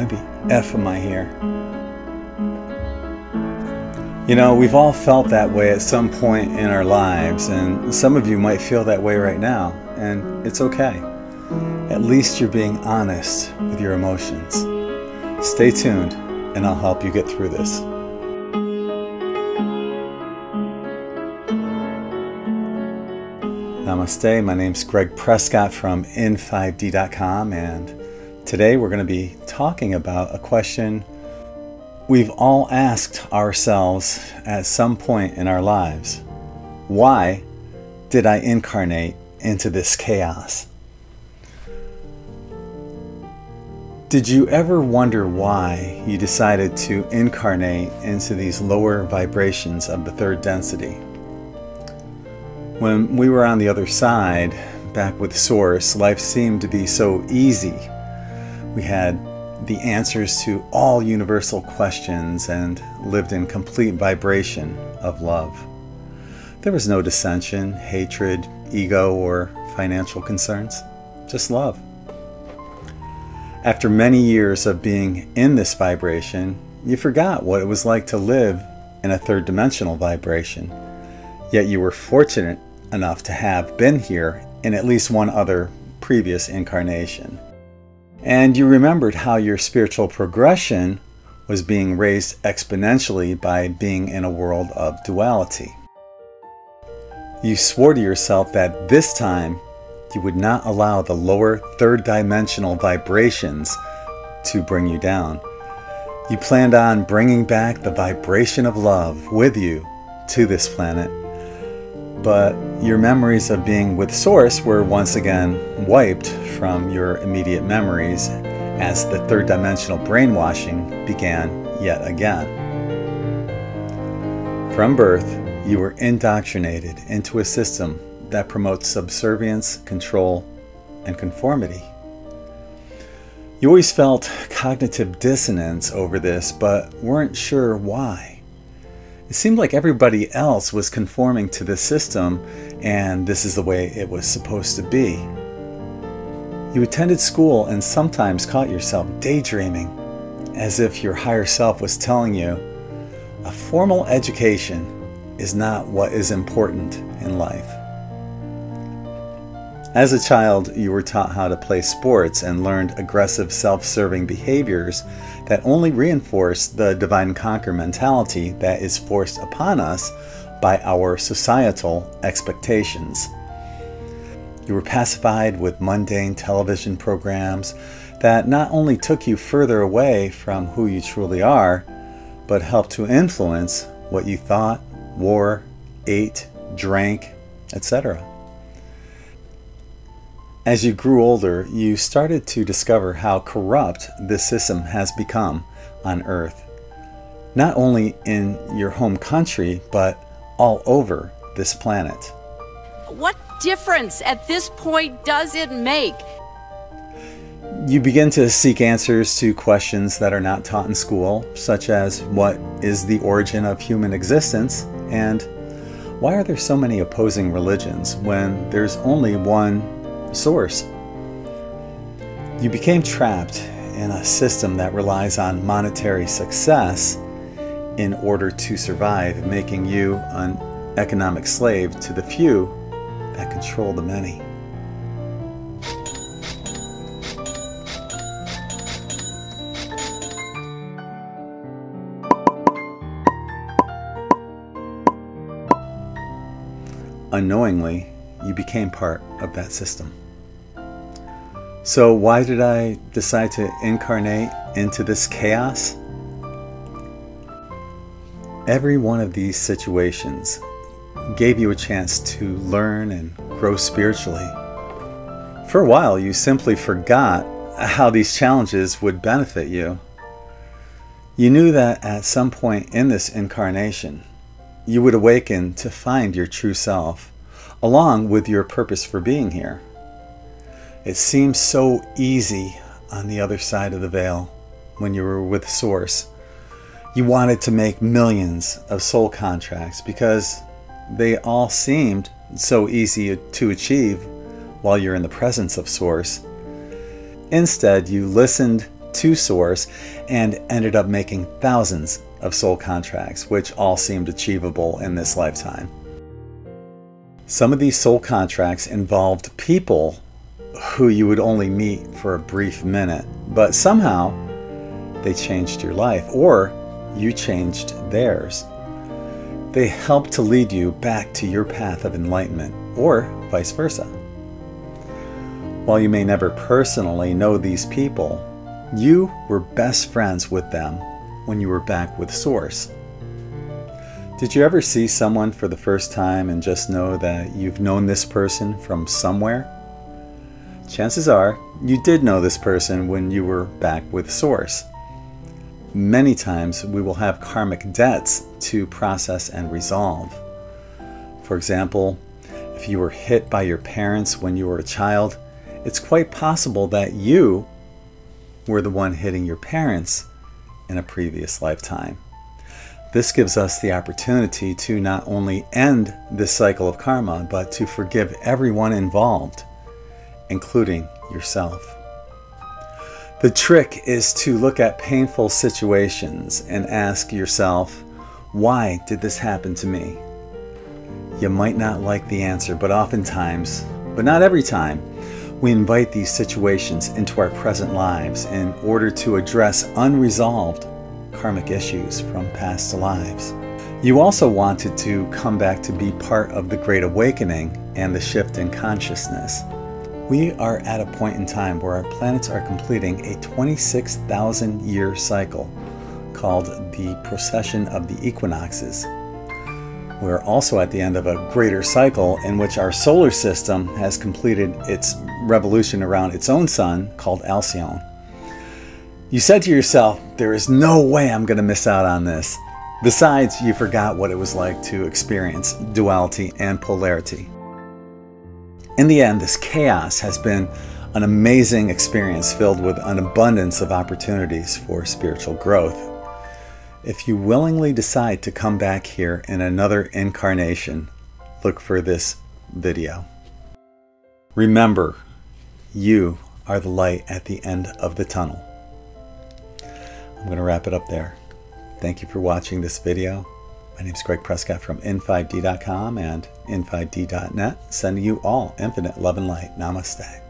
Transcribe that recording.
Why the F am I here? You know, we've all felt that way at some point in our lives, and some of you might feel that way right now, and it's okay. At least you're being honest with your emotions. Stay tuned, and I'll help you get through this. Namaste. My name's Greg Prescott from in5d.com, and today we're going to be talking about a question we've all asked ourselves at some point in our lives Why did I incarnate into this chaos? Did you ever wonder why you decided to incarnate into these lower vibrations of the third density? When we were on the other side, back with Source, life seemed to be so easy. We had the answers to all universal questions and lived in complete vibration of love. There was no dissension, hatred, ego, or financial concerns, just love. After many years of being in this vibration, you forgot what it was like to live in a third dimensional vibration. Yet you were fortunate enough to have been here in at least one other previous incarnation. And you remembered how your spiritual progression was being raised exponentially by being in a world of duality. You swore to yourself that this time you would not allow the lower third dimensional vibrations to bring you down. You planned on bringing back the vibration of love with you to this planet but your memories of being with Source were once again wiped from your immediate memories as the third dimensional brainwashing began yet again. From birth, you were indoctrinated into a system that promotes subservience, control, and conformity. You always felt cognitive dissonance over this, but weren't sure why. It seemed like everybody else was conforming to the system, and this is the way it was supposed to be. You attended school and sometimes caught yourself daydreaming, as if your higher self was telling you, a formal education is not what is important in life. As a child, you were taught how to play sports and learned aggressive self serving behaviors that only reinforce the divine conquer mentality that is forced upon us by our societal expectations. You were pacified with mundane television programs that not only took you further away from who you truly are, but helped to influence what you thought, wore, ate, drank, etc. As you grew older, you started to discover how corrupt this system has become on Earth. Not only in your home country, but all over this planet. What difference at this point does it make? You begin to seek answers to questions that are not taught in school, such as what is the origin of human existence and why are there so many opposing religions when there's only one source. You became trapped in a system that relies on monetary success in order to survive, making you an economic slave to the few that control the many. Unknowingly, you became part of that system. So, why did I decide to incarnate into this chaos? Every one of these situations gave you a chance to learn and grow spiritually. For a while, you simply forgot how these challenges would benefit you. You knew that at some point in this incarnation, you would awaken to find your true self along with your purpose for being here. It seems so easy on the other side of the veil when you were with Source. You wanted to make millions of soul contracts because they all seemed so easy to achieve while you're in the presence of Source. Instead, you listened to Source and ended up making thousands of soul contracts, which all seemed achievable in this lifetime. Some of these soul contracts involved people who you would only meet for a brief minute, but somehow they changed your life or you changed theirs. They helped to lead you back to your path of enlightenment or vice versa. While you may never personally know these people, you were best friends with them when you were back with Source. Did you ever see someone for the first time and just know that you've known this person from somewhere? Chances are you did know this person when you were back with Source. Many times we will have karmic debts to process and resolve. For example, if you were hit by your parents when you were a child, it's quite possible that you were the one hitting your parents in a previous lifetime. This gives us the opportunity to not only end this cycle of karma, but to forgive everyone involved, including yourself. The trick is to look at painful situations and ask yourself, why did this happen to me? You might not like the answer, but oftentimes, but not every time, we invite these situations into our present lives in order to address unresolved karmic issues from past lives. You also wanted to come back to be part of the Great Awakening and the shift in consciousness. We are at a point in time where our planets are completing a 26,000 year cycle called the Precession of the Equinoxes. We're also at the end of a greater cycle in which our solar system has completed its revolution around its own sun called Alcyone. You said to yourself, There is no way I'm going to miss out on this. Besides, you forgot what it was like to experience duality and polarity. In the end, this chaos has been an amazing experience filled with an abundance of opportunities for spiritual growth. If you willingly decide to come back here in another incarnation, look for this video. Remember, you are the light at the end of the tunnel. I'm going to wrap it up there. Thank you for watching this video. My name is Greg Prescott from in5d.com and in5d.net, sending you all infinite love and light. Namaste.